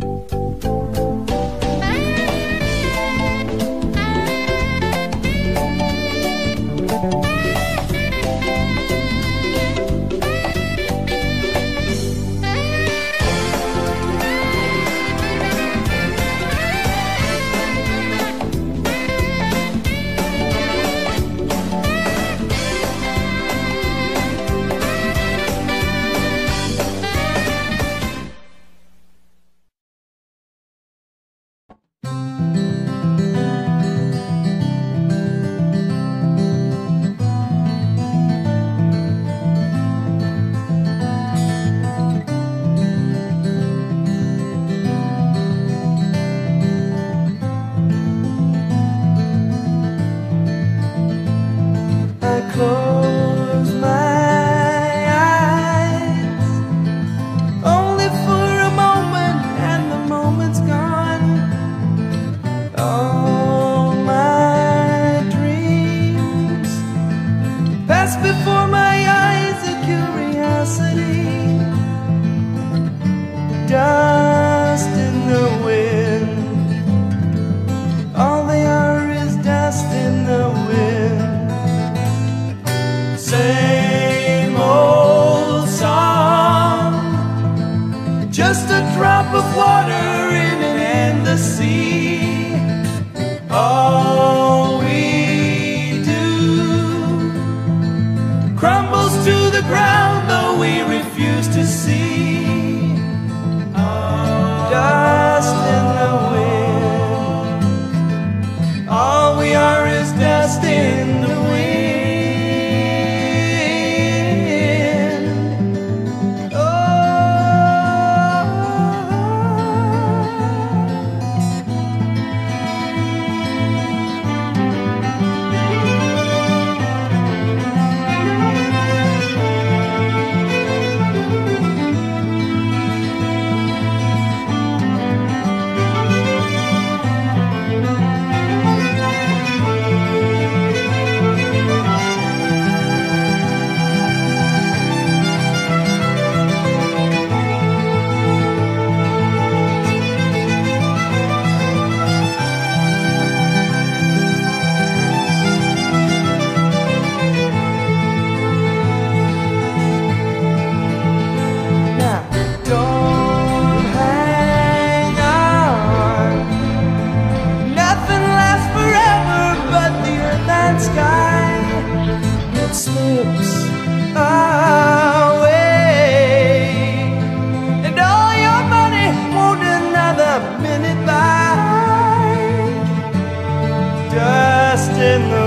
I before my eyes, a curiosity, dust in the wind. All they are is dust in the wind. Same old song, just a drop of water in an endless sea. All refuse to see. Slips away, and all your money won't another minute buy. Dust in the